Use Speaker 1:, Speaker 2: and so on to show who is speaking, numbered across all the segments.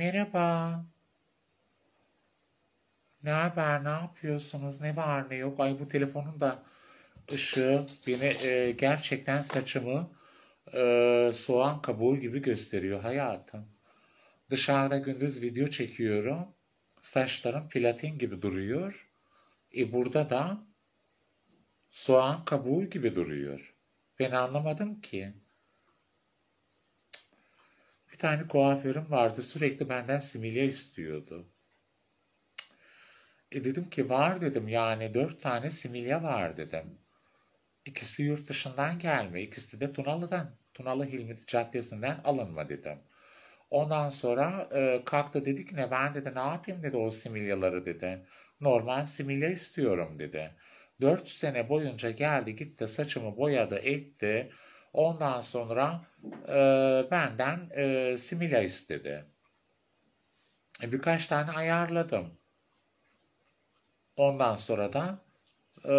Speaker 1: Merhaba. Ne haber, ne yapıyorsunuz, ne var ne yok? Ay bu telefonun da ışığı beni e, gerçekten saçımı e, soğan kabuğu gibi gösteriyor hayatım. Dışarıda gündüz video çekiyorum. Saçlarım platin gibi duruyor. E burada da soğan kabuğu gibi duruyor. Ben anlamadım ki. Tane kuaförüm vardı sürekli benden similya istiyordu. E dedim ki var dedim yani dört tane similya var dedim. İkisi yurt dışından gelme, ikisi de Tunalı'dan. Tunalı Hilmi Caddesi'nden alınma dedim. Ondan sonra e, kalktı dedi ki ne ben dedi ne yapayım dedi o similyaları dedi. Normal similya istiyorum dedi. Dört sene boyunca geldi gitti saçımı boyadı etti. Ondan sonra e, benden e, similya istedi. E, birkaç tane ayarladım. Ondan sonra da e,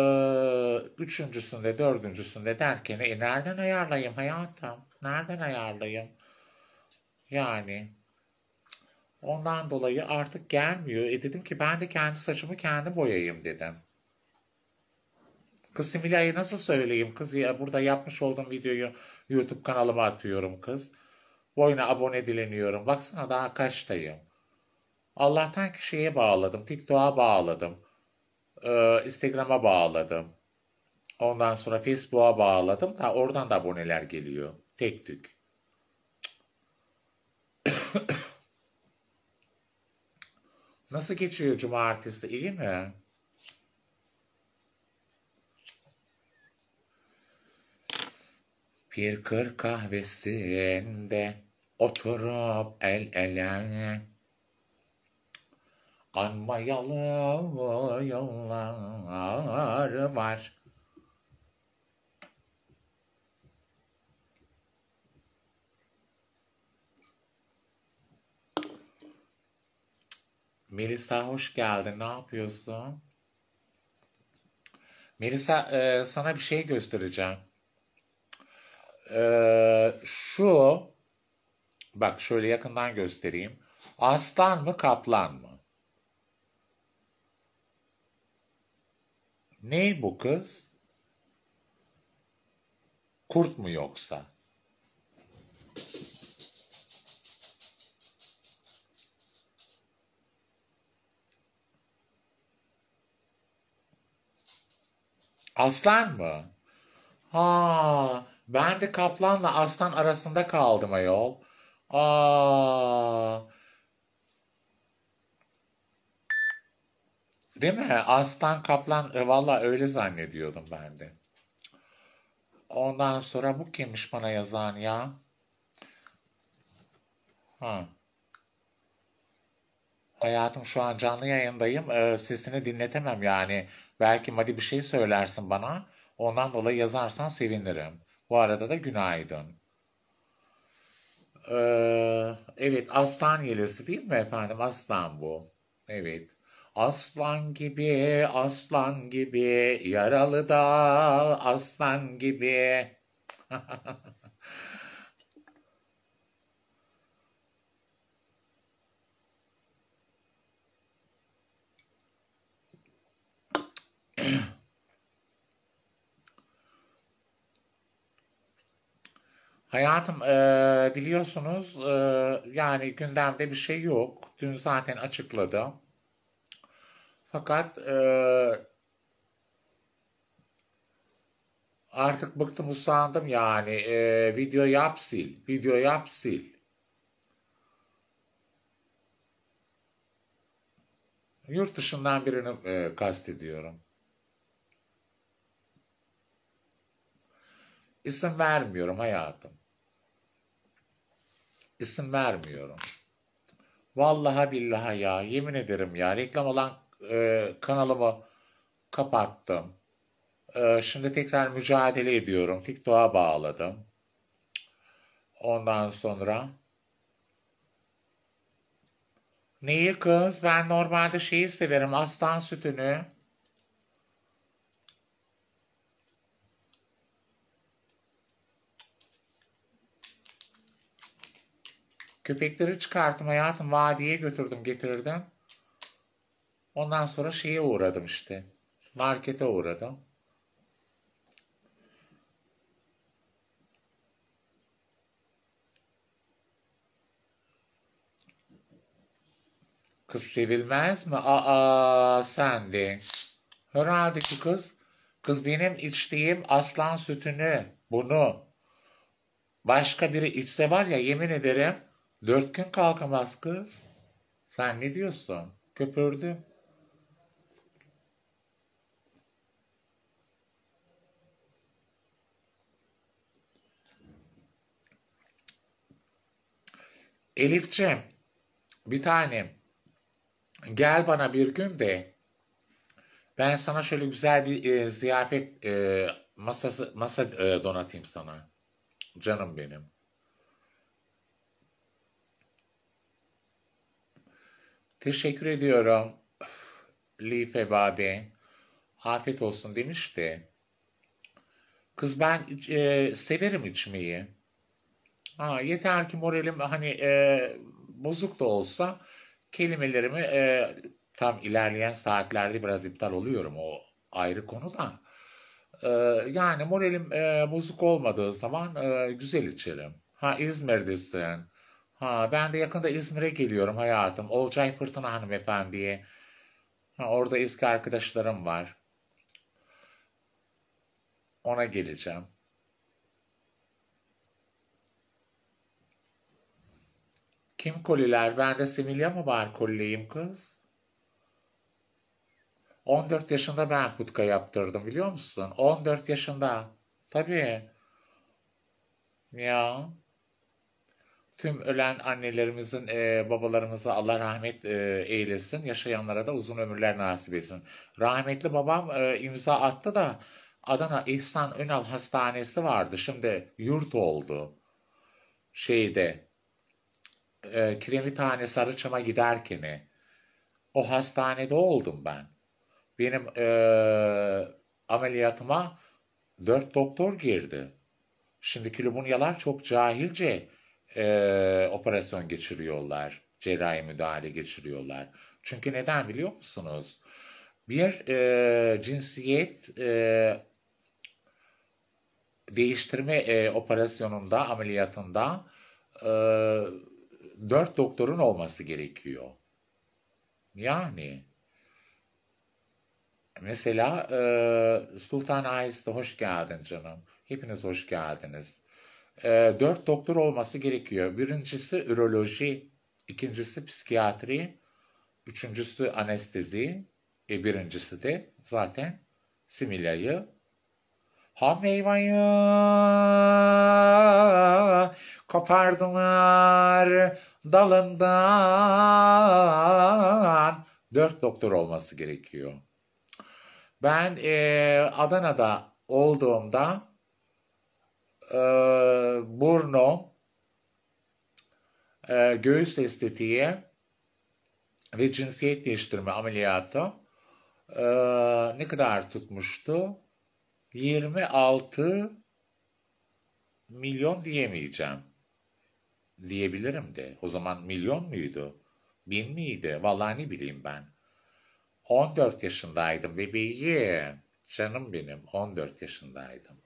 Speaker 1: üçüncüsünde, dördüncüsünde derken e, nereden ayarlayayım hayatım? Nereden ayarlayayım? Yani ondan dolayı artık gelmiyor. E dedim ki ben de kendi saçımı kendi boyayayım dedim. Kız Similay'ı nasıl söyleyeyim kız ya burada yapmış olduğum videoyu YouTube kanalıma atıyorum kız. Boyuna abone dileniyorum. Baksana daha kaçtayım. Allah'tan ki şeye bağladım. TikTok'a bağladım. Ee, Instagram'a bağladım. Ondan sonra Facebook'a bağladım da oradan da aboneler geliyor. Tek tük. Nasıl geçiyor cumartesi? İyi mi? Bir kır kahvesinde oturup el ele anmayalı yıllar var. Melisa hoş geldin. Ne yapıyorsun? Melisa e, sana bir şey göstereceğim. E, şu bak şöyle yakından göstereyim. Aslan mı kaplan mı? Ne bu kız? Kurt mu yoksa? Aslan mı? Ha, ben de kaplanla aslan arasında kaldım ayol. Aa. Değil mi? Aslan kaplan e, valla öyle zannediyordum ben de. Ondan sonra bu kimmiş bana yazan ya? Ha. Hayatım şu an canlı yayındayım. Ee, sesini dinletemem yani. Belki Madi bir şey söylersin bana. Ondan dolayı yazarsan sevinirim. Bu arada da günaydın. Ee, evet aslan yelesi değil mi efendim? Aslan bu. Evet. Aslan gibi, aslan gibi, yaralı da aslan gibi. Hayatım eee, biliyorsunuz eee, yani gündemde bir şey yok. Dün zaten açıkladım. Fakat eee, artık bıktım usandım yani. Eee, video yap sil, video yap sil. Yurt dışından birini eee, kastediyorum. İsim vermiyorum hayatım. İsim vermiyorum. Vallahi billahi ya yemin ederim ya reklam olan e, kanalımı kapattım. E, şimdi tekrar mücadele ediyorum. TikTok'a bağladım. Ondan sonra neyi kız? Ben normalde şeyi severim aslan sütünü. Köpekleri çıkarttım hayatım vadiye götürdüm getirdim. Ondan sonra şeye uğradım işte. Markete uğradım. Kız sevilmez mi? Aa sen de. Herhalde ki kız. Kız benim içtiğim aslan sütünü, bunu. Başka biri içse var ya yemin ederim dört gün kalkamaz kız. Sen ne diyorsun? Köpürdü. Elif'ciğim bir tanem gel bana bir gün de ben sana şöyle güzel bir e, ziyafet e, masası masa e, donatayım sana. Canım benim. Teşekkür ediyorum. Life Babi. Afiyet olsun demişti. Kız ben e, severim içmeyi. Ha, yeter ki moralim hani e, bozuk da olsa kelimelerimi e, tam ilerleyen saatlerde biraz iptal oluyorum o ayrı konu da. E, yani moralim e, bozuk olmadığı zaman e, güzel içerim. Ha İzmir'desin. Ha ben de yakında İzmir'e geliyorum hayatım. Olcay Fırtına hanımefendiye. Ha, orada eski arkadaşlarım var. Ona geleceğim. Kim koliler? Ben de Similya mı var kolileyim kız? 14 yaşında ben putka yaptırdım biliyor musun? 14 yaşında. Tabii. Ya. Tüm ölen annelerimizin, e, babalarımıza Allah rahmet e, eylesin. Yaşayanlara da uzun ömürler nasip etsin. Rahmetli babam e, imza attı da Adana İhsan Önal Hastanesi vardı. Şimdi yurt oldu. Şeyde e, Kiremithane Sarıçam'a giderken o hastanede oldum ben. Benim e, ameliyatıma dört doktor girdi. Şimdi Lubunyalar çok cahilce e, operasyon geçiriyorlar. Cerrahi müdahale geçiriyorlar. Çünkü neden biliyor musunuz? Bir e, cinsiyet e, değiştirme e, operasyonunda, ameliyatında e, dört doktorun olması gerekiyor. Yani mesela e, Sultan Ayis'te hoş geldin canım. Hepiniz hoş geldiniz. E, dört doktor olması gerekiyor. Birincisi üroloji, ikincisi psikiyatri, üçüncüsü anestezi, e, birincisi de zaten similyayı Ham meyveyi kopardılar dalından. Dört doktor olması gerekiyor. Ben e, Adana'da olduğumda e, burnu, e, göğüs estetiği ve cinsiyet değiştirme ameliyatı e, ne kadar tutmuştu? 26 milyon diyemeyeceğim. Diyebilirim de. O zaman milyon muydu? Bin miydi? Vallahi ne bileyim ben. 14 yaşındaydım bebeğim. Canım benim 14 yaşındaydım.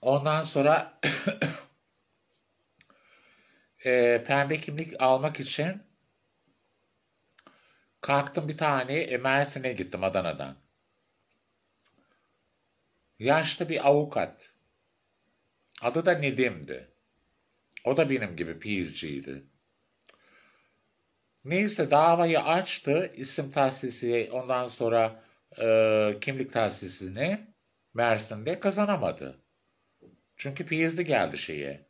Speaker 1: Ondan sonra e, pembe kimlik almak için kalktım bir tane e, Mersin'e gittim Adana'dan. Yaşlı bir avukat. Adı da Nedim'di. O da benim gibi PhD'ydi. Neyse davayı açtı. isim tahsisi ondan sonra e, kimlik tahsisini Mersin'de kazanamadı. Çünkü PhD geldi şeye.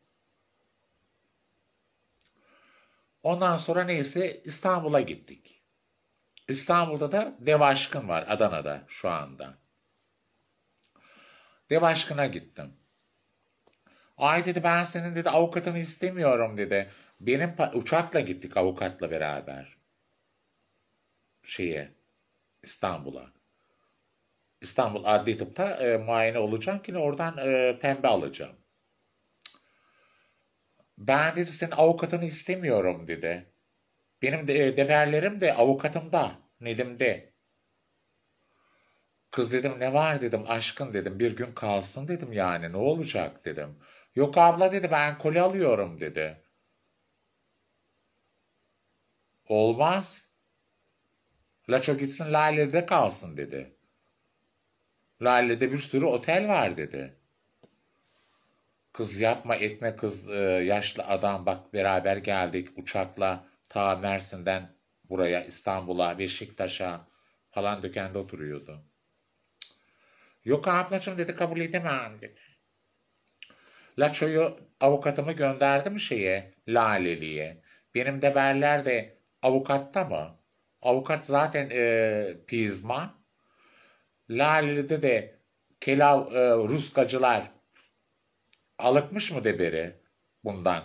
Speaker 1: Ondan sonra neyse İstanbul'a gittik. İstanbul'da da Dev Aşkın var Adana'da şu anda. Dev Aşkın'a gittim. Ay dedi ben senin dedi avukatını istemiyorum dedi. Benim uçakla gittik avukatla beraber. şeye İstanbul'a. İstanbul Adli Tıp'ta e, muayene olacağım ki oradan e, pembe alacağım. Ben dedi senin avukatını istemiyorum dedi. Benim de, e, deberlerim de avukatımda, Nedim'de. Kız dedim ne var dedim aşkın dedim bir gün kalsın dedim yani ne olacak dedim. Yok abla dedi ben koli alıyorum dedi. Olmaz. Laço gitsin Lale'de kalsın dedi. Lale'de bir sürü otel var dedi. Kız yapma etme kız e, yaşlı adam bak beraber geldik uçakla ta Mersin'den buraya İstanbul'a Beşiktaş'a falan dükkanda oturuyordu. Yok ablacığım dedi kabul edemem dedi. Laço'yu avukatımı gönderdim şeye Laleli'ye. Benim de berler de avukatta mı? Avukat zaten e, pizma. Laleli'de de Kelav e, Ruskacılar alıkmış mı deberi bundan?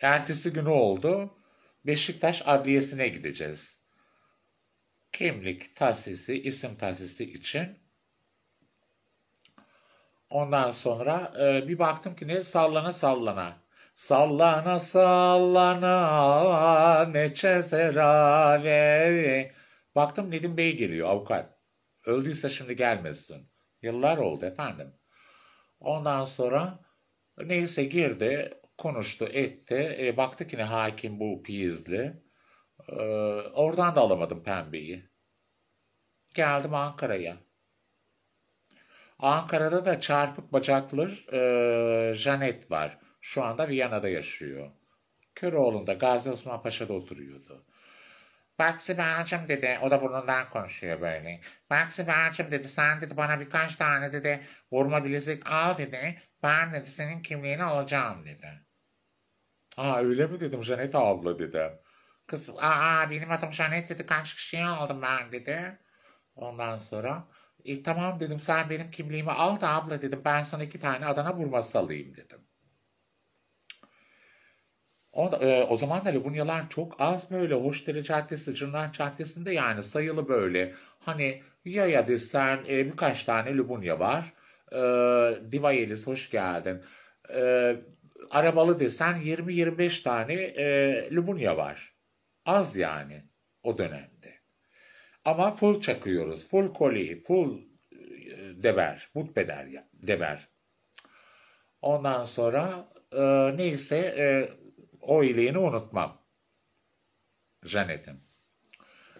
Speaker 1: Ertesi günü oldu. Beşiktaş Adliyesi'ne gideceğiz. Kimlik tasisi, isim tasisi için. Ondan sonra e, bir baktım ki ne sallana sallana. Sallana sallana neçe serave. Baktım Nedim Bey geliyor avukat. Öldüyse şimdi gelmesin. Yıllar oldu efendim. Ondan sonra neyse girdi, konuştu, etti. E, baktı ki ne hakim bu piyizli. E, oradan da alamadım pembeyi. Geldim Ankara'ya. Ankara'da da çarpık bacaklı e, Janet var. Şu anda Viyana'da yaşıyor. Köroğlu'nda Gazi Osman Paşa'da oturuyordu. Bak Sibel'cim dedi, o da burnundan konuşuyor böyle. Bak Sibel'cim dedi, sen dedi bana birkaç tane dedi vurma bilezik al dedi. Ben dedi senin kimliğini alacağım dedi. Aa öyle mi dedim Janet abla dedim. Kız aa benim adım Janet dedi kaç kişiyi aldım ben dedi. Ondan sonra e, tamam dedim sen benim kimliğimi al da abla dedim ben sana iki tane Adana vurması alayım dedim. O, e, o zaman da Lubunyalar çok az böyle Hoşdere Caddesi, Cırnak Caddesi'nde yani sayılı böyle. Hani yaya desen e, birkaç tane Lubunya var. E, Diva Yeliz hoş geldin. E, arabalı desen 20-25 tane e, Lubunya var. Az yani o dönemde. Ama full çakıyoruz. Full koli, full e, deber, mutbeder ya, deber. Ondan sonra e, neyse e, o iyiliğini unutmam. Janet'in.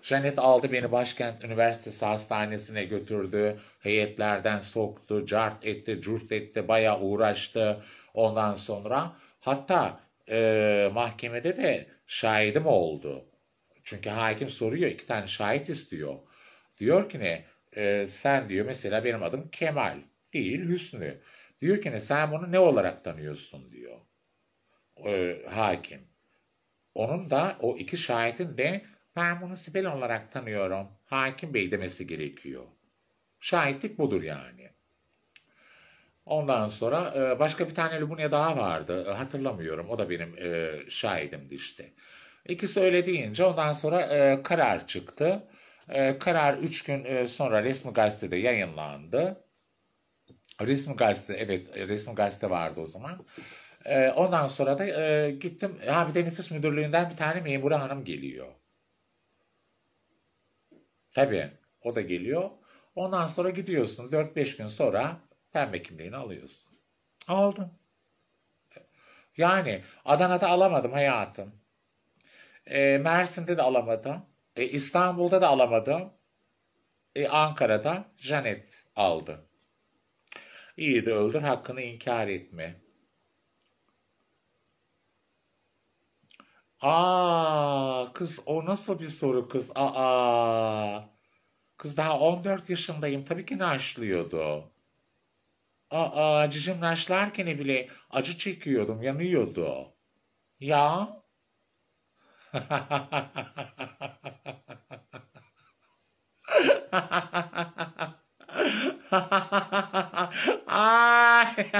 Speaker 1: Janet aldı beni Başkent Üniversitesi Hastanesi'ne götürdü. Heyetlerden soktu, cart etti, curt etti, bayağı uğraştı. Ondan sonra hatta e, mahkemede de şahidim oldu. Çünkü hakim soruyor, iki tane şahit istiyor. Diyor ki ne, e, sen diyor mesela benim adım Kemal değil Hüsnü. Diyor ki ne, sen bunu ne olarak tanıyorsun diyor e, hakim. Onun da o iki şahidin de ben bunu Sibel olarak tanıyorum. Hakim bey demesi gerekiyor. Şahitlik budur yani. Ondan sonra e, başka bir tane Lubunya daha vardı. E, hatırlamıyorum. O da benim şahidimdi işte. İkisi öyle deyince ondan sonra karar çıktı. Karar üç gün sonra resmi gazetede yayınlandı. Resmi gazete, evet resmi gazete vardı o zaman. E, ondan sonra da e, gittim. Ha bir de nüfus müdürlüğünden bir tane memura hanım geliyor. Tabii o da geliyor. Ondan sonra gidiyorsun 4-5 gün sonra pembe kimliğini alıyorsun. Aldım. Yani Adana'da alamadım hayatım. E, Mersin'de de alamadım. E, İstanbul'da da alamadım. E, Ankara'da Janet aldı. İyi de öldür hakkını inkar etme. Aa kız o nasıl bir soru kız? Aa kız daha 14 yaşındayım tabii ki naşlıyordu. Aa cicim naşlarken bile acı çekiyordum yanıyordu. Ya? Ay.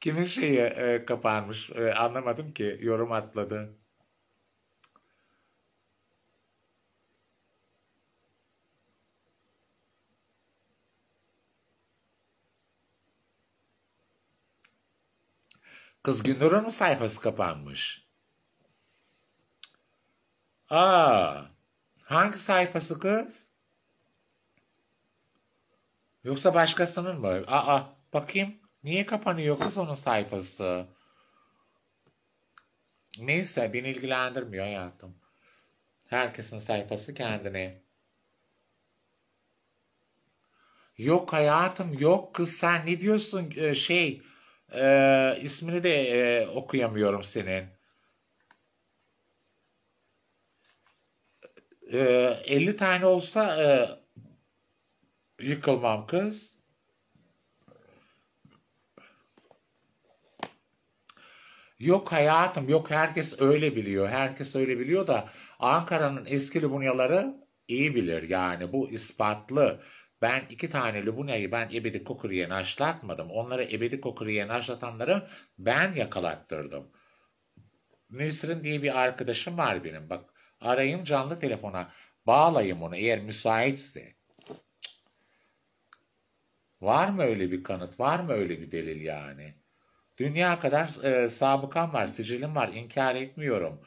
Speaker 1: Kimin şeyi e, kapanmış e, anlamadım ki yorum atladı. Kız Gündür'ün mü sayfası kapanmış? Aa, hangi sayfası kız? Yoksa başkasının mı? Aa, bakayım. Niye kapanıyor kız onun sayfası? Neyse beni ilgilendirmiyor hayatım. Herkesin sayfası kendine. Yok hayatım yok kız sen ne diyorsun Ee, şey e, ismini de e, okuyamıyorum senin. E, 50 tane olsa e, yıkılmam kız. Yok hayatım yok herkes öyle biliyor. Herkes öyle biliyor da Ankara'nın eski Lubunyaları iyi bilir yani bu ispatlı. Ben iki tane Lubunya'yı ben ebedi kokuriye naşlatmadım. Onları ebedi kokuriye naşlatanları ben yakalattırdım. Nesrin diye bir arkadaşım var benim. Bak arayayım canlı telefona. Bağlayayım onu eğer müsaitse. Var mı öyle bir kanıt? Var mı öyle bir delil yani? Dünya kadar e, sabıkam var, sicilim var. inkar etmiyorum.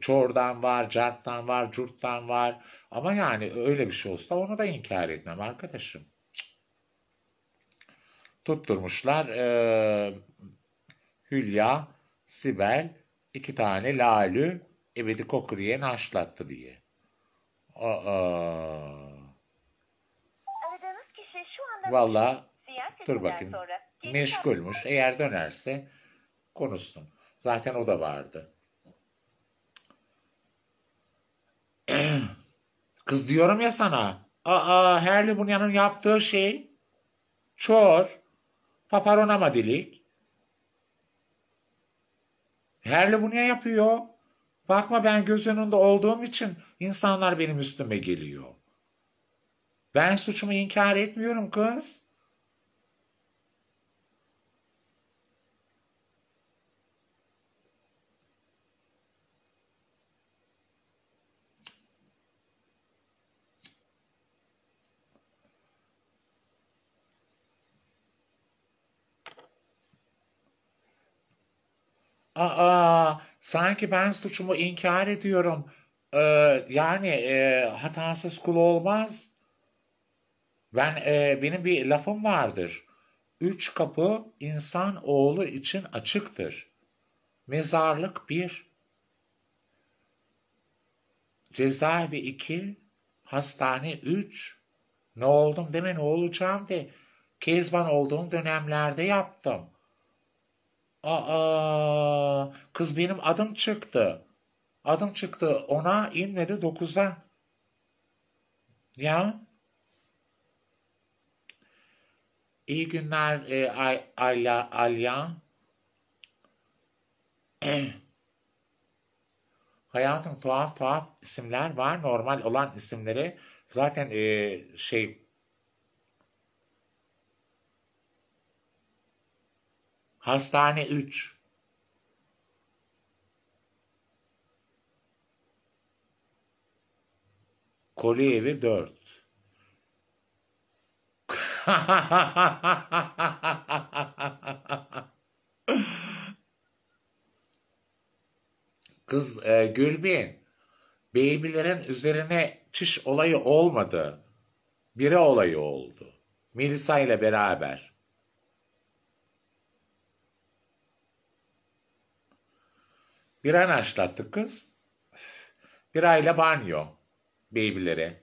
Speaker 1: Çor'dan var, Cart'tan var, Curt'tan var. Ama yani öyle bir şey olsa onu da inkar etmem arkadaşım. Tutturmuşlar e, Hülya, Sibel, iki tane Lalü ebedi kokuriye naşlattı diye. Aa.
Speaker 2: Aradığınız kişi şu anda
Speaker 1: Valla dur bakayım.
Speaker 2: sonra
Speaker 1: Meşgulmüş. Eğer dönerse konuşsun. Zaten o da vardı. Kız diyorum ya sana. Aa, Herli Bunya'nın yaptığı şey çor, paparonama dilik. Herli Bunya yapıyor. Bakma ben göz önünde olduğum için insanlar benim üstüme geliyor. Ben suçumu inkar etmiyorum kız. Aa, sanki ben suçumu inkar ediyorum. Ee, yani e, hatasız kul olmaz. Ben e, benim bir lafım vardır. Üç kapı insan oğlu için açıktır. Mezarlık bir, cezaevi iki, hastane üç. Ne oldum deme ne olacağım de. Kezban olduğum dönemlerde yaptım. Aa, kız benim adım çıktı. Adım çıktı. Ona inmedi dokuzda. Ya. İyi günler e, Ay- Alya. Alya. Hayatım tuhaf tuhaf isimler var. Normal olan isimleri zaten e, şey hastane 3. Koli evi 4. Kız e, Gülbin, Beybilerin üzerine çiş olayı olmadı. Biri olayı oldu. Melisa ile beraber. Bir an açlattık kız. Bir ayla banyo. Beybilere.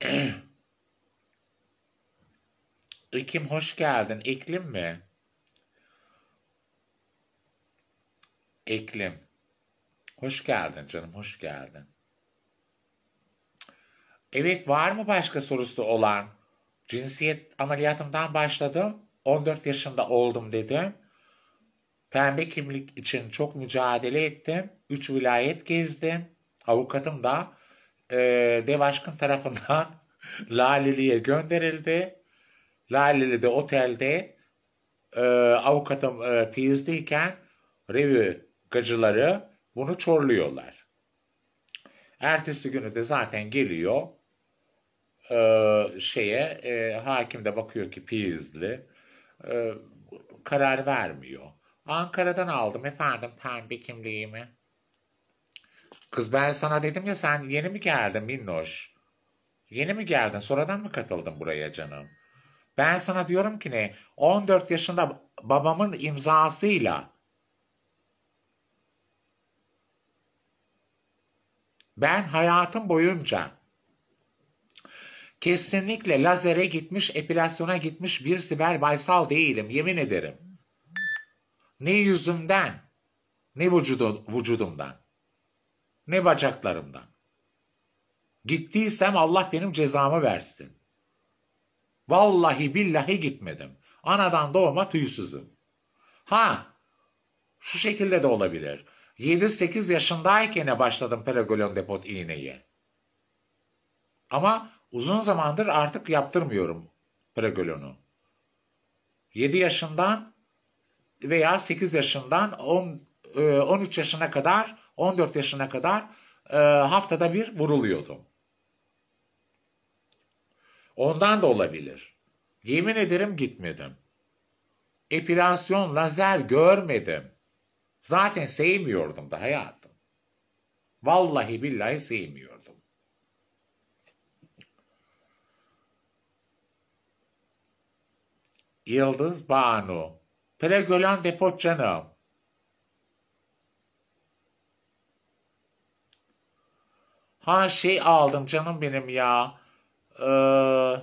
Speaker 1: İkim hoş geldin. İklim mi? İklim. Hoş geldin canım, hoş geldin. Evet, var mı başka sorusu olan? Cinsiyet ameliyatımdan başladım. 14 yaşında oldum dedim. Pembe kimlik için çok mücadele ettim. Üç vilayet gezdim. Avukatım da e, dev aşkın tarafından Laleli'ye gönderildi. Laleli'de otelde e, avukatım e, PhD'yken revü gacıları bunu çorluyorlar. Ertesi günü de zaten geliyor e, şeye e, hakim de bakıyor ki piyizli e, karar vermiyor. Ankara'dan aldım efendim pembe kimliğimi. Kız ben sana dedim ya sen yeni mi geldin Minnoş? Yeni mi geldin? Sonradan mı katıldın buraya canım? Ben sana diyorum ki ne? 14 yaşında babamın imzasıyla ben hayatım boyunca kesinlikle lazere gitmiş, epilasyona gitmiş bir Sibel Baysal değilim. Yemin ederim. Ne yüzümden, ne vücudu, vücudumdan, ne bacaklarımdan. Gittiysem Allah benim cezamı versin. Vallahi billahi gitmedim. Anadan doğma tüysüzüm. Ha, şu şekilde de olabilir. 7-8 yaşındayken başladım peragolon depot iğneyi. Ama uzun zamandır artık yaptırmıyorum peragolonu. 7 yaşından veya 8 yaşından 10, 13 yaşına kadar 14 yaşına kadar e, haftada bir vuruluyordum. Ondan da olabilir. Yemin ederim gitmedim. Epilasyon, lazer görmedim. Zaten sevmiyordum da hayatım. Vallahi billahi sevmiyordum. Yıldız Banu. Pregölen depot canım. Ha şey aldım canım benim ya. Ee,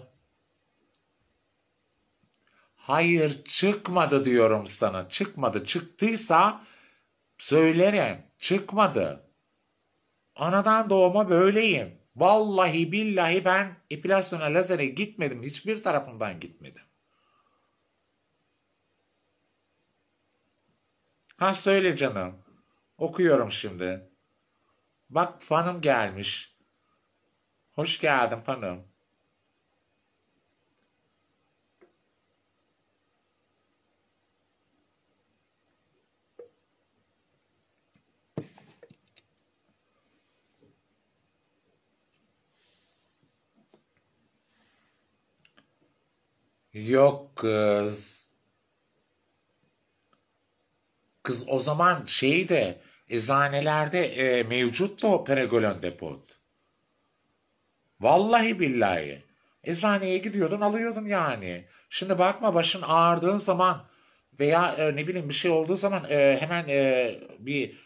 Speaker 1: hayır çıkmadı diyorum sana. Çıkmadı. Çıktıysa söylerim. Çıkmadı. Anadan doğma böyleyim. Vallahi billahi ben epilasyona lazere gitmedim. Hiçbir tarafından gitmedim. Ha söyle canım. Okuyorum şimdi. Bak fanım gelmiş. Hoş geldin fanım. Yok kız. Kız o zaman şey de eczanelerde e, mevcuttu o Peragolon depot. Vallahi billahi. Eczaneye gidiyordun alıyordun yani. Şimdi bakma başın ağrıdığı zaman veya e, ne bileyim bir şey olduğu zaman e, hemen e, bir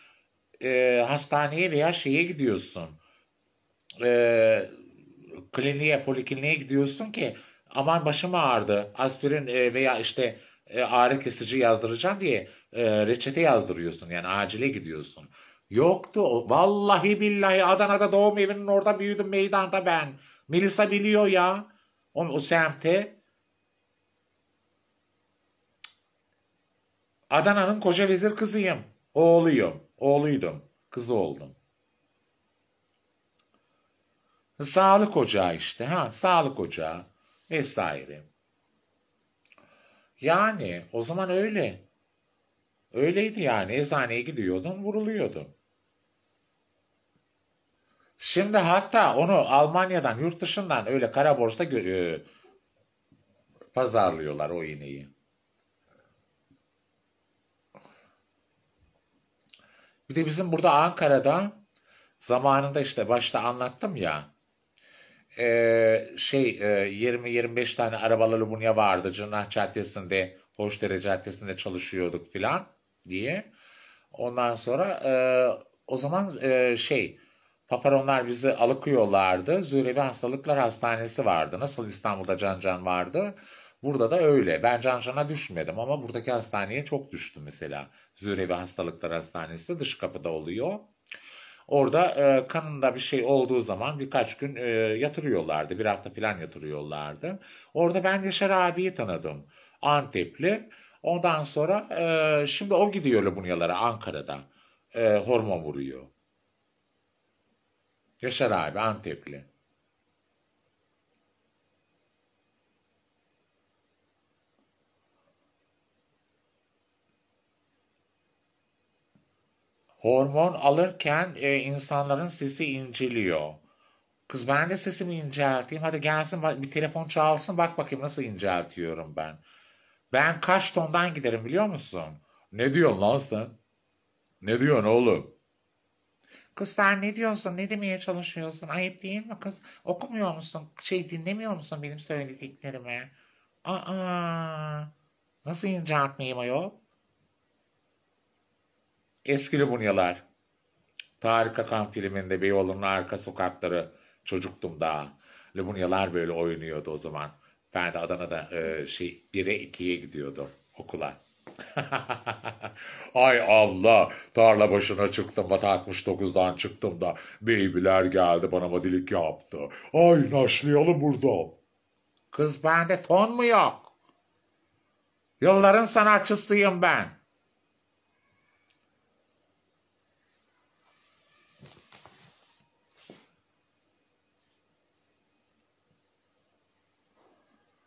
Speaker 1: e, hastaneye veya şeye gidiyorsun. E, kliniğe, polikliniğe gidiyorsun ki aman başım ağrıdı. Aspirin e, veya işte e, ağrı kesici yazdıracağım diye e, reçete yazdırıyorsun. Yani acile gidiyorsun. Yoktu. Vallahi billahi Adana'da doğum evinin orada büyüdüm meydanda ben. Melisa biliyor ya. O, o semte. Adana'nın koca vezir kızıyım. Oğluyum. Oğluydum. Kızı oldum. Sağlık ocağı işte. Ha, sağlık ocağı vesaire. Yani o zaman öyle. Öyleydi yani. Eczaneye gidiyordun, vuruluyordun. Şimdi hatta onu Almanya'dan, yurt dışından öyle kara borsa e, pazarlıyorlar o iğneyi. Bir de bizim burada Ankara'da zamanında işte başta anlattım ya e, şey e, 20-25 tane arabalı Lubunya vardı. Cırnah Caddesi'nde, Hoşdere Caddesi'nde çalışıyorduk filan diye. Ondan sonra e, o zaman e, şey paparonlar bizi alıkıyorlardı. Zürevi Hastalıklar Hastanesi vardı. Nasıl İstanbul'da Can Can vardı. Burada da öyle. Ben Can Can'a düşmedim ama buradaki hastaneye çok düştüm mesela. Zürevi Hastalıklar Hastanesi dış kapıda oluyor. Orada e, kanında bir şey olduğu zaman birkaç gün e, yatırıyorlardı. Bir hafta falan yatırıyorlardı. Orada ben Yaşar abiyi tanıdım. Antepli. Ondan sonra e, şimdi o gidiyor Lubunyalara Ankara'da. E, hormon vuruyor. Yaşar abi Antepli. Hormon alırken e, insanların sesi inceliyor. Kız ben de sesimi incelteyim. Hadi gelsin bir telefon çalsın bak bakayım nasıl inceltiyorum ben. Ben kaç tondan giderim biliyor musun? Ne diyorsun lan sen? Ne diyorsun oğlum? Kız sen ne diyorsun? Ne demeye çalışıyorsun? Ayıp değil mi kız? Okumuyor musun? Şey dinlemiyor musun benim söylediklerimi? Aa, nasıl inceltmeyeyim ayol? Eskili bunyalar. Tarık Akan filminde Beyoğlu'nun arka sokakları çocuktum daha. Lebunyalar böyle oynuyordu o zaman. Ben de Adana'da e, şey 1'e 2'ye gidiyordum okula. Ay Allah tarla başına çıktım da 69'dan çıktım da beybiler geldi bana madilik yaptı. Ay naşlayalım buradan. Kız bende ton mu yok? Yılların sanatçısıyım ben.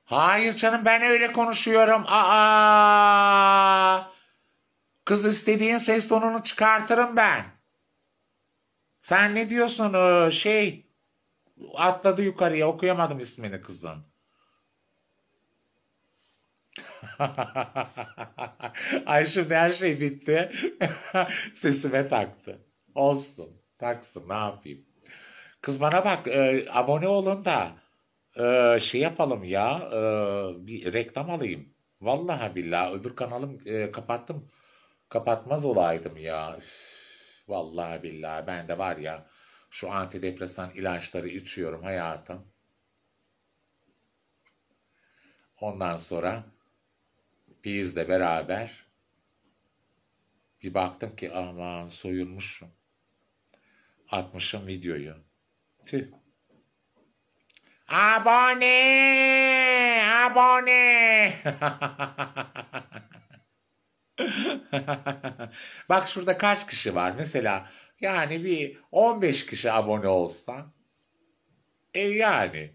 Speaker 1: Hayır canım ben öyle konuşuyorum. Aa! Kız istediğin ses tonunu çıkartırım ben. Sen ne diyorsun ee, şey atladı yukarıya okuyamadım ismini kızın. Ay şimdi her şey bitti. Sesime taktı. Olsun. Taksın ne yapayım. Kız bana bak e, abone olun da e, şey yapalım ya e, bir reklam alayım. Vallahi billahi öbür kanalım e, kapattım. Kapatmaz olaydım ya. Üf, vallahi billahi ben de var ya şu antidepresan ilaçları içiyorum hayatım. Ondan sonra Bizle beraber bir baktım ki aman soyulmuşum. Atmışım videoyu. Tüh. Abone! Abone! Bak şurada kaç kişi var mesela. Yani bir 15 kişi abone olsa. E yani.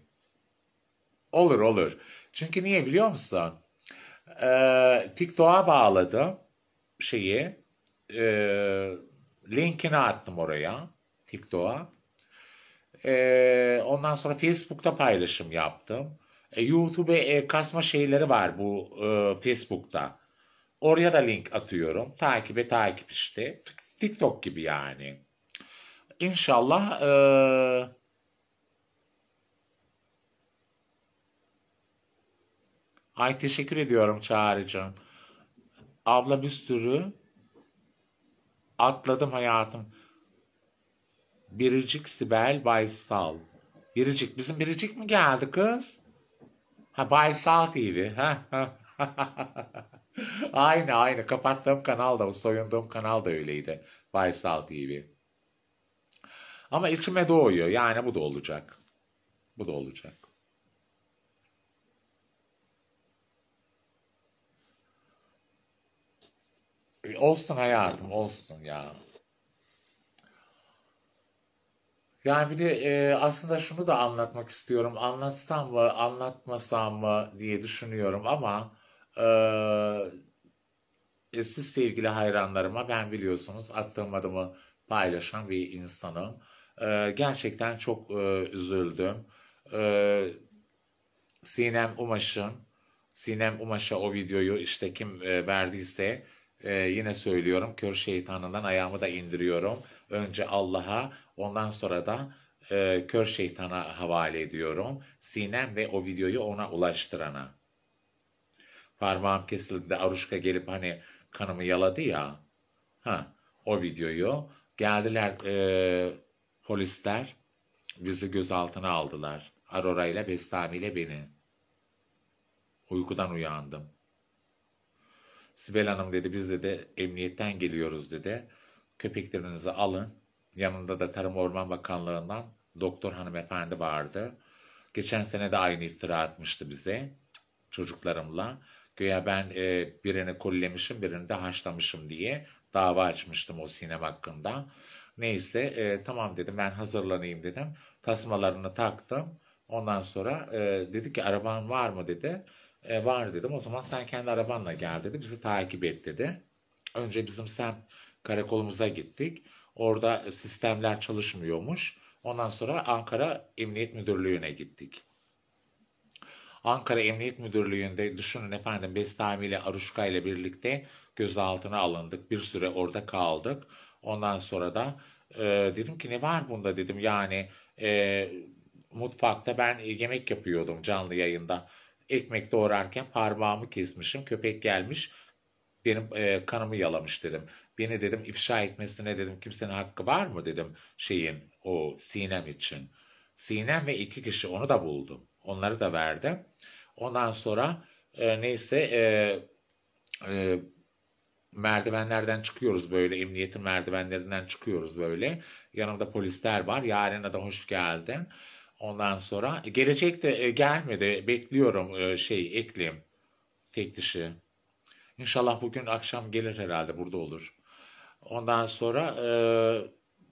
Speaker 1: Olur olur. Çünkü niye biliyor musun? Ee, TikTok'a bağladım şeyi. E, linkini attım oraya. TikTok'a. Ee, ondan sonra Facebook'ta paylaşım yaptım. E, YouTube'e e, kasma şeyleri var bu e, Facebook'ta. Oraya da link atıyorum. Takibe takip işte. TikTok gibi yani. İnşallah e, ay teşekkür ediyorum Çağrı'cığım. Abla bir sürü atladım hayatım. Biricik Sibel Baysal. Biricik. Bizim Biricik mi geldi kız? Ha Baysal TV. Ha, ha. aynı aynı. Kapattığım kanal da, soyunduğum kanal da öyleydi. Baysal TV. Ama içime doğuyor. Yani bu da olacak. Bu da olacak. Olsun hayatım, olsun ya. Yani bir de e, aslında şunu da anlatmak istiyorum. Anlatsam mı, anlatmasam mı diye düşünüyorum ama e, siz sevgili hayranlarıma ben biliyorsunuz attığım adımı paylaşan bir insanım. E, gerçekten çok e, üzüldüm. E, Sinem Umaş'ın, Sinem Umaş'a o videoyu işte kim e, verdiyse e, yine söylüyorum kör şeytanından ayağımı da indiriyorum. Önce Allah'a ondan sonra da e, kör şeytana havale ediyorum. Sinem ve o videoyu ona ulaştırana. Parmağım kesildi de Aruşka gelip hani kanımı yaladı ya. Ha, o videoyu geldiler e, polisler bizi gözaltına aldılar. Aurora ile Bestami ile beni. Uykudan uyandım. Sibel Hanım dedi biz de emniyetten geliyoruz dedi. Köpeklerinizi alın. Yanında da Tarım Orman Bakanlığı'ndan doktor hanımefendi vardı. Geçen sene de aynı iftira atmıştı bize çocuklarımla. Güya ben e, birini kollemişim, birini de haşlamışım diye dava açmıştım o sinem hakkında. Neyse e, tamam dedim ben hazırlanayım dedim. Tasmalarını taktım. Ondan sonra e, dedi ki araban var mı dedi. E, var dedim. O zaman sen kendi arabanla gel dedi. Bizi takip et dedi. Önce bizim semt karakolumuza gittik. Orada sistemler çalışmıyormuş. Ondan sonra Ankara Emniyet Müdürlüğü'ne gittik. Ankara Emniyet Müdürlüğü'nde düşünün efendim Bestami ile Aruşka ile birlikte gözaltına alındık. Bir süre orada kaldık. Ondan sonra da e, dedim ki ne var bunda dedim yani e, mutfakta ben yemek yapıyordum canlı yayında. Ekmek doğrarken parmağımı kesmişim. Köpek gelmiş benim e, kanımı yalamış dedim. Beni dedim ifşa etmesine dedim kimsenin hakkı var mı dedim şeyin o Sinem için. Sinem ve iki kişi onu da buldum. Onları da verdim. Ondan sonra e, neyse e, e, merdivenlerden çıkıyoruz böyle emniyetin merdivenlerinden çıkıyoruz böyle. Yanımda polisler var. Yarına da hoş geldin. Ondan sonra gelecek de e, gelmedi. Bekliyorum e, şey ekleyeyim tek. İnşallah bugün akşam gelir herhalde burada olur. Ondan sonra e,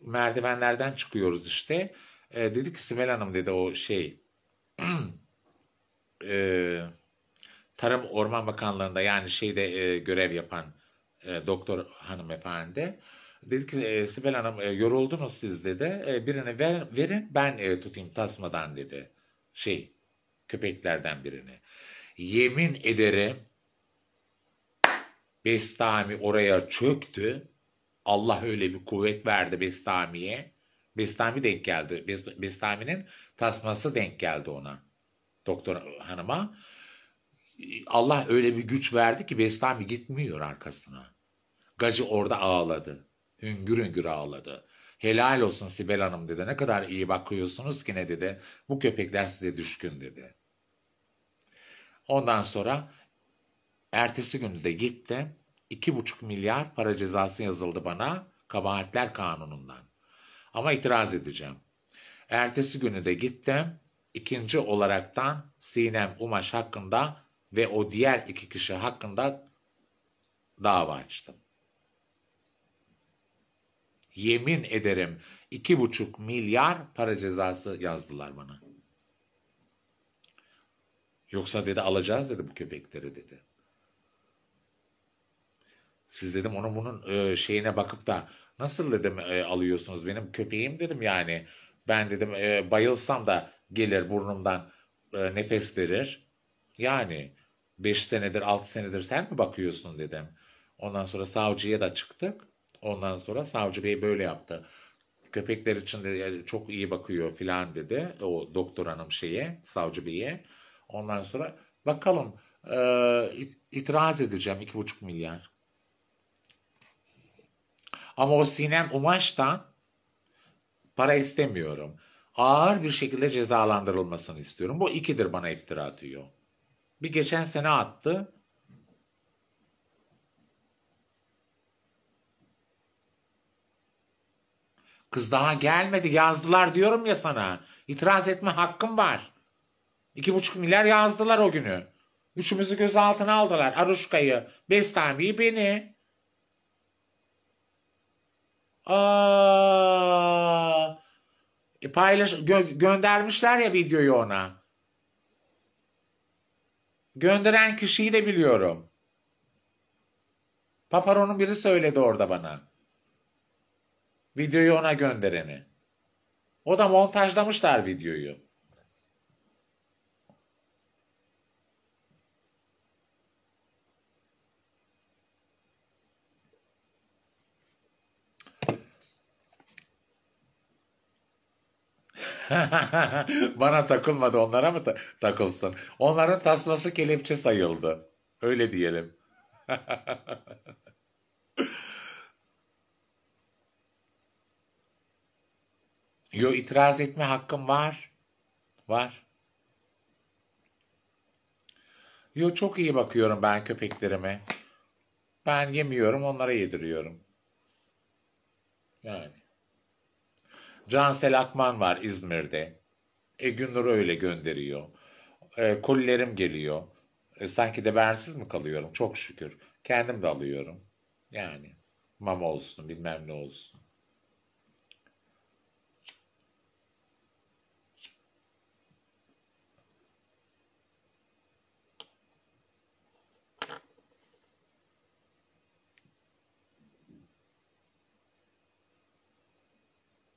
Speaker 1: merdivenlerden çıkıyoruz işte. E, dedi ki Sibel Hanım dedi o şey e, Tarım Orman Bakanlığı'nda yani şeyde e, görev yapan e, doktor hanımefendi. Dedi ki e, Sibel Hanım e, yoruldunuz siz dedi. E, birini ver, verin ben e, tutayım tasmadan dedi. Şey köpeklerden birini. Yemin ederim Bestami oraya çöktü. Allah öyle bir kuvvet verdi Bestami'ye. Bestami denk geldi. Bestami'nin tasması denk geldi ona. Doktor hanıma. Allah öyle bir güç verdi ki Bestami gitmiyor arkasına. Gacı orada ağladı. Hüngür hüngür ağladı. Helal olsun Sibel Hanım dedi. Ne kadar iyi bakıyorsunuz ki ne dedi. Bu köpekler size düşkün dedi. Ondan sonra ertesi günü de gittim. İki buçuk milyar para cezası yazıldı bana kabahatler kanunundan. Ama itiraz edeceğim. Ertesi günü de gittim. İkinci olaraktan Sinem Umaş hakkında ve o diğer iki kişi hakkında dava açtım. Yemin ederim iki buçuk milyar para cezası yazdılar bana. Yoksa dedi alacağız dedi bu köpekleri dedi. Siz dedim onun bunun e, şeyine bakıp da nasıl dedim e, alıyorsunuz benim köpeğim dedim yani. Ben dedim e, bayılsam da gelir burnumdan e, nefes verir. Yani 5 senedir 6 senedir sen mi bakıyorsun dedim. Ondan sonra savcıya da çıktık. Ondan sonra savcı bey böyle yaptı. Köpekler için de çok iyi bakıyor filan dedi. O doktor hanım şeye, savcı beye. Ondan sonra bakalım e, itiraz edeceğim 2,5 milyar. Ama o Sinem Umaş'tan para istemiyorum. Ağır bir şekilde cezalandırılmasını istiyorum. Bu ikidir bana iftira atıyor. Bir geçen sene attı. Kız daha gelmedi yazdılar diyorum ya sana. İtiraz etme hakkım var. İki buçuk milyar yazdılar o günü. Üçümüzü gözaltına aldılar. Aruşka'yı, Bestami'yi, beni. Aa, e paylaş gö- göndermişler ya videoyu ona. Gönderen kişiyi de biliyorum. Paparon'un biri söyledi orada bana. Videoyu ona göndereni. O da montajlamışlar videoyu. Bana takılmadı onlara mı ta- takılsın? Onların tasması kelepçe sayıldı. Öyle diyelim. Yo itiraz etme hakkım var. Var. Yo çok iyi bakıyorum ben köpeklerime. Ben yemiyorum onlara yediriyorum. Yani. Cansel Akman var İzmir'de. E Gündür öyle gönderiyor. E, kolilerim geliyor. E, sanki de bensiz mi kalıyorum? Çok şükür. Kendim de alıyorum. Yani mama olsun bilmem ne olsun.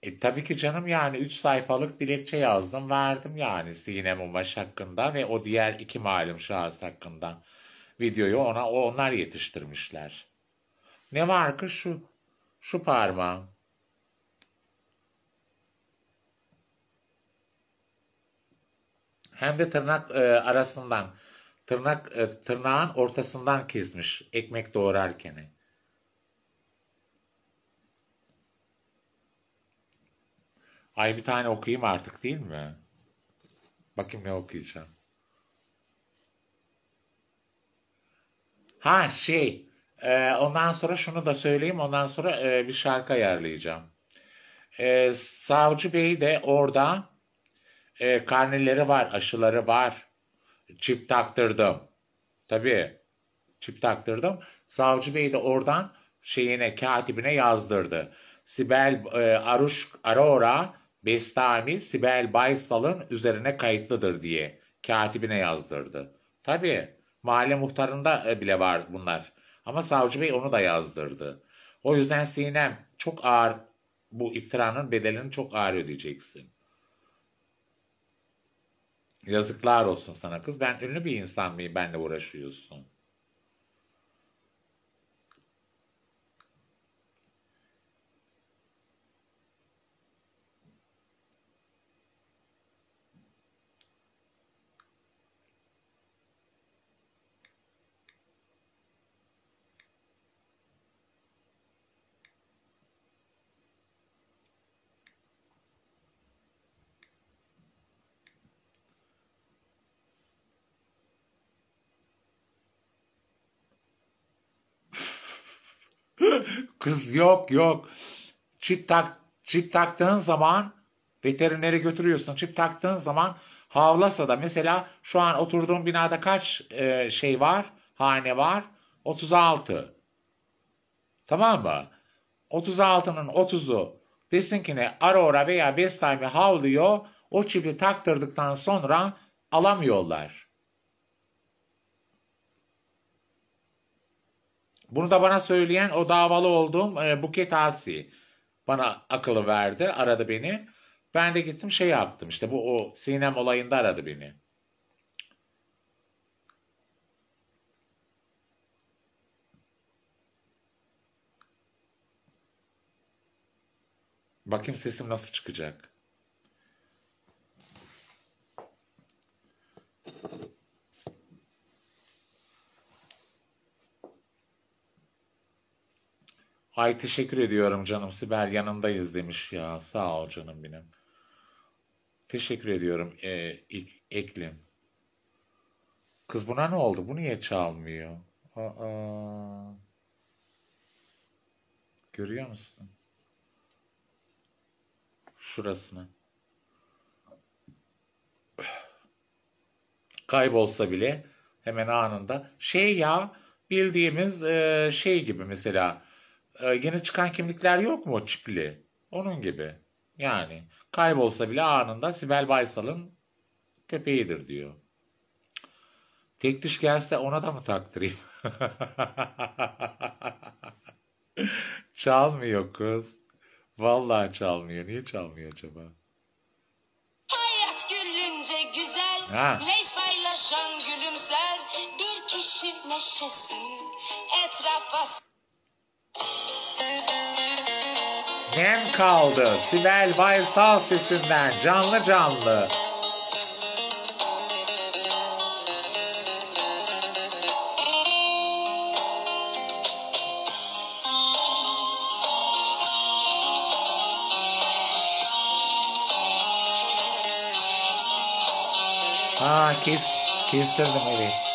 Speaker 1: E, tabii ki canım yani 3 sayfalık dilekçe yazdım verdim yani Sinem Umaş hakkında ve o diğer iki malum şahıs hakkında videoyu ona o onlar yetiştirmişler. Ne var ki şu şu parmağım. Hem de tırnak e, arasından tırnak e, tırnağın ortasından kesmiş ekmek doğrarken. Ay bir tane okuyayım artık değil mi? Bakayım ne okuyacağım. Ha şey, e, ondan sonra şunu da söyleyeyim, ondan sonra e, bir şarkı ayarlayacağım. E, Savcı Bey de orada e, karneleri var, aşıları var. Çip taktırdım. Tabii, çip taktırdım. Savcı Bey de oradan şeyine, katibine yazdırdı. Sibel e, Aruş Arora Bestami Sibel Baysal'ın üzerine kayıtlıdır diye katibine yazdırdı. Tabii mahalle muhtarında e, bile var bunlar. Ama savcı bey onu da yazdırdı. O yüzden Sinem çok ağır bu iftiranın bedelini çok ağır ödeyeceksin. Yazıklar olsun sana kız. Ben ünlü bir insan mıyım benle uğraşıyorsun? Kız yok yok. Çip tak çip taktığın zaman veterinere götürüyorsun. Çip taktığın zaman havlasa da mesela şu an oturduğum binada kaç e, şey var? Hane var? 36. Tamam mı? 36'nın 30'u desin ki ne Aurora veya Bestime havlıyor. O çipi taktırdıktan sonra alamıyorlar. Bunu da bana söyleyen o davalı olduğum e, Buket Asi. Bana akıllı verdi, aradı beni. Ben de gittim şey yaptım işte bu o Sinem olayında aradı beni. Bakayım sesim nasıl çıkacak. Ay teşekkür ediyorum canım Sibel yanındayız demiş ya. Sağ ol canım benim. Teşekkür ediyorum e, Eklim. Kız buna ne oldu? Bu niye çalmıyor? Aa, görüyor musun? Şurasını. Kaybolsa bile hemen anında. Şey ya bildiğimiz e, şey gibi mesela e, yeni çıkan kimlikler yok mu çipli? Onun gibi. Yani kaybolsa bile anında Sibel Baysal'ın köpeğidir diyor. Tek diş gelse ona da mı taktırayım? çalmıyor kız. Vallahi çalmıyor. Niye çalmıyor acaba?
Speaker 2: Hayat gülünce güzel,
Speaker 1: Ha.
Speaker 2: leş paylaşan gülümser, bir kişi neşesi etrafa
Speaker 1: Nem kaldı. Sibel Baysal sesinden canlı canlı. Ha kes, kestirdim evet.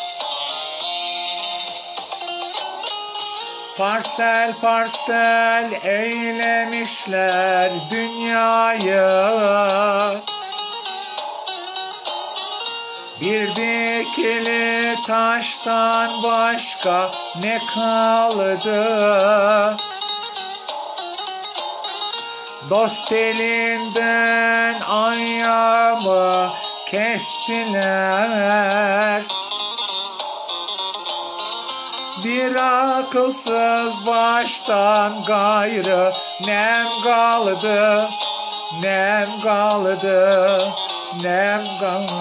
Speaker 1: Parsel parsel eylemişler dünyayı Bir Tekili taştan başka ne kaldı? Dost elinden ayağımı kestiler. Bir akılsız baştan gayrı nem kaldı, nem kaldı, nem kaldı.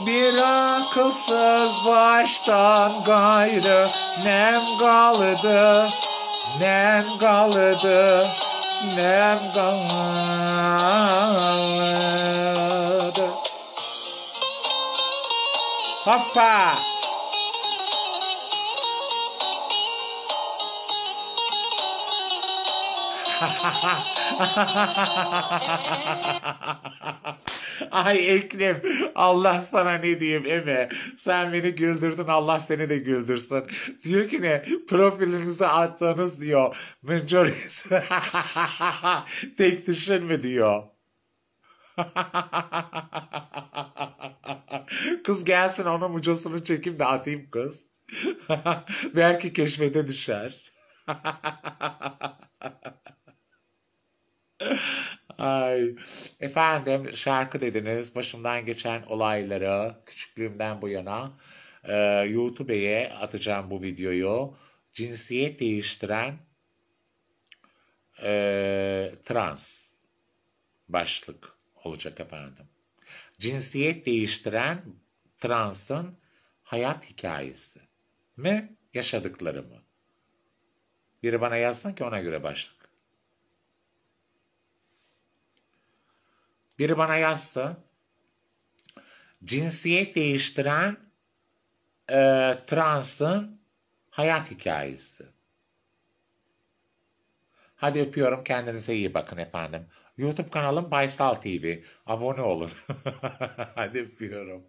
Speaker 1: Bir akılsız baştan gayrı nem kaldı, nem kaldı, nem kaldı. Hoppa! Ay Ekrem Allah sana ne diyeyim Eme sen beni güldürdün Allah seni de güldürsün. Diyor ki ne profilinize attığınız diyor Mencoris tek düşünme diyor. kız gelsin onun mucosunu çekeyim de atayım kız. Belki keşfete düşer. Ay, efendim şarkı dediniz. Başımdan geçen olayları küçüklüğümden bu yana e, YouTube'ye atacağım bu videoyu. Cinsiyet değiştiren e, trans başlık olacak efendim. Cinsiyet değiştiren transın hayat hikayesi mi yaşadıkları mı? Biri bana yazsın ki ona göre başlık. Biri bana yazsın. Cinsiyet değiştiren e, transın hayat hikayesi. Hadi öpüyorum. Kendinize iyi bakın efendim. YouTube kanalım Baysal TV. Abone olun. Hadi öpüyorum.